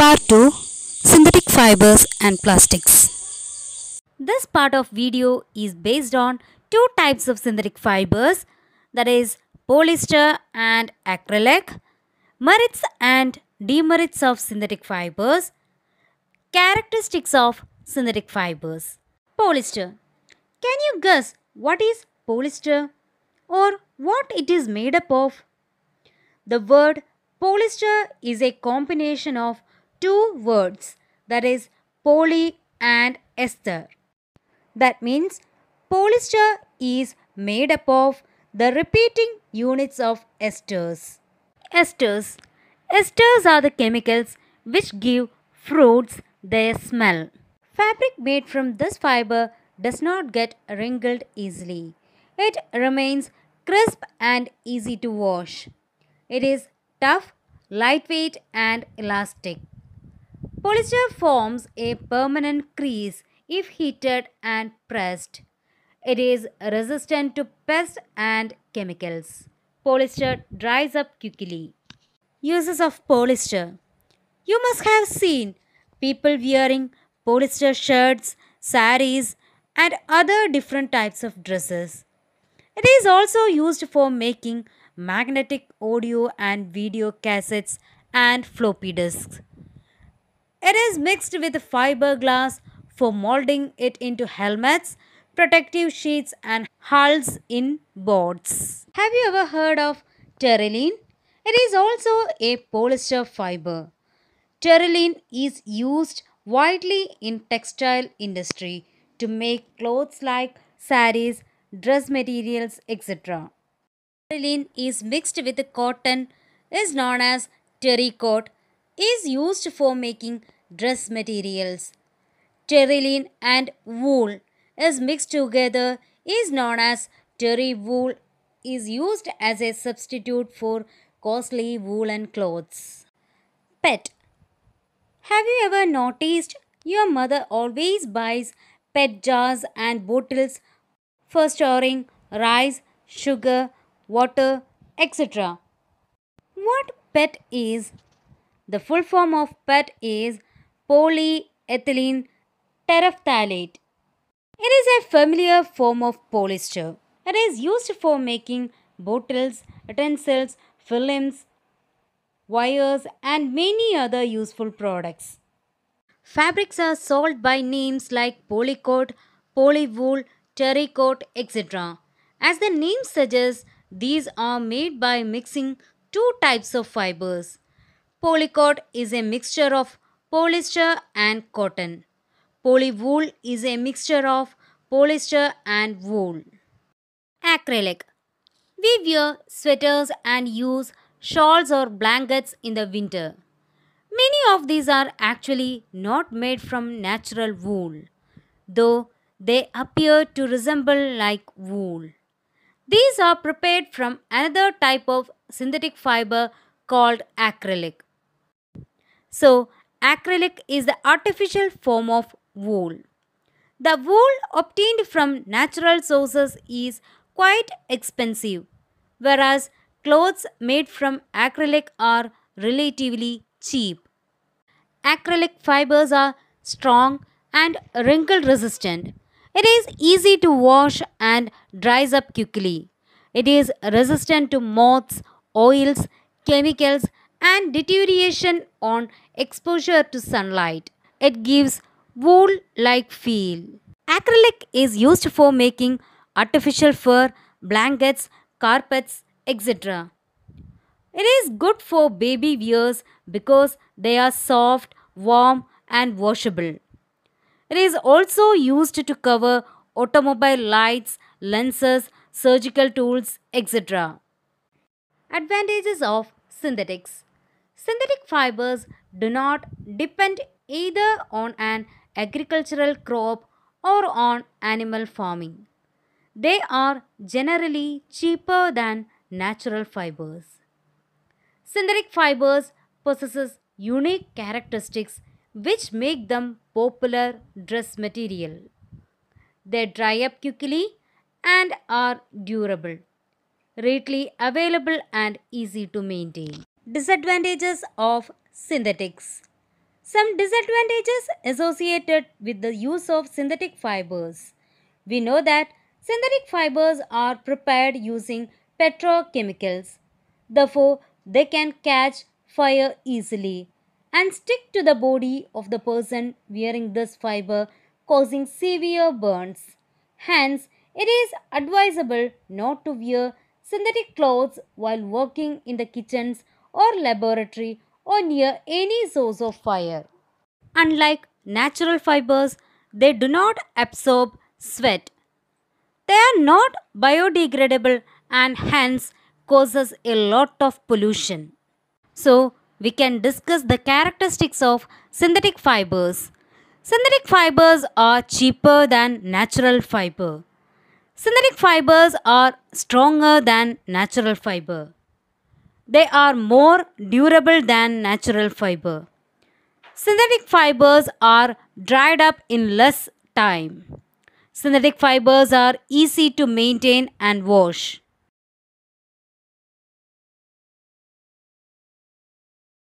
Part 2 Synthetic Fibers and Plastics. This part of video is based on two types of synthetic fibers that is polyester and acrylic, merits and demerits of synthetic fibers, characteristics of synthetic fibers. Polyester. Can you guess what is polyester or what it is made up of? The word polyester is a combination of two words that is poly and ester. That means polyester is made up of the repeating units of esters. Esters. Esters are the chemicals which give fruits their smell. Fabric made from this fiber does not get wrinkled easily. It remains crisp and easy to wash. It is tough, lightweight, and elastic. Polyester forms a permanent crease if heated and pressed. It is resistant to pests and chemicals. Polyester dries up quickly. Uses of polyester. You must have seen people wearing polyester shirts, saris, and other different types of dresses. It is also used for making magnetic audio and video cassettes and floppy disks. It is mixed with fiberglass for molding it into helmets, protective sheets, and hulls in boats. Have you ever heard of terylene? It is also a polyester fiber. Terylene is used widely in textile industry to make clothes like saris, dress materials, etc. Terylene is mixed with cotton is known as terrycot is used for making dress materials. Terylene and wool is mixed together is known as terry wool is used as a substitute for costly woolen clothes. Pet Have you ever noticed your mother always buys pet jars and bottles for storing rice, sugar, water, etc. What PET is? The full form of PET is polyethylene terephthalate. It is a familiar form of polyester. It is used for making bottles, utensils, films, wires, and many other useful products. Fabrics are sold by names like polycoat, polywool, terrycoat, etc. As the name suggests, these are made by mixing two types of fibers. Polycoat is a mixture of polyester and cotton. Polywool is a mixture of polyester and wool. Acrylic. We wear sweaters and use shawls or blankets in the winter. Many of these are actually not made from natural wool, though they appear to resemble like wool. These are prepared from another type of synthetic fiber called acrylic. So, acrylic is the artificial form of wool. The wool obtained from natural sources is quite expensive, whereas clothes made from acrylic are relatively cheap. Acrylic fibers are strong and wrinkle resistant. It is easy to wash and dries up quickly. It is resistant to moths, oils, chemicals, and deterioration on exposure to sunlight. It gives wool like feel. Acrylic is used for making artificial fur, blankets, carpets, etc. It is good for baby wears because they are soft, warm, and washable. It is also used to cover automobile lights, lenses, surgical tools, etc. Advantages of synthetics Synthetic fibers do not depend either on an agricultural crop or on animal farming. They are generally cheaper than natural fibers. Synthetic fibers possesses unique characteristics which make them popular dress material. They dry up quickly and are durable, readily available and easy to maintain. Disadvantages of synthetics Some disadvantages associated with the use of synthetic fibers. We know that synthetic fibers are prepared using petrochemicals. Therefore, they can catch fire easily and stick to the body of the person wearing this fiber, causing severe burns. Hence, it is advisable not to wear synthetic clothes while working in the kitchens or laboratory or near any source of fire. Unlike natural fibers, they do not absorb sweat. They are not biodegradable and hence causes a lot of pollution. So, we can discuss the characteristics of synthetic fibers. Synthetic fibers are cheaper than natural fiber. Synthetic fibers are stronger than natural fiber. They are more durable than natural fiber. Synthetic fibers are dried up in less time. Synthetic fibers are easy to maintain and wash.